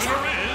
Here is.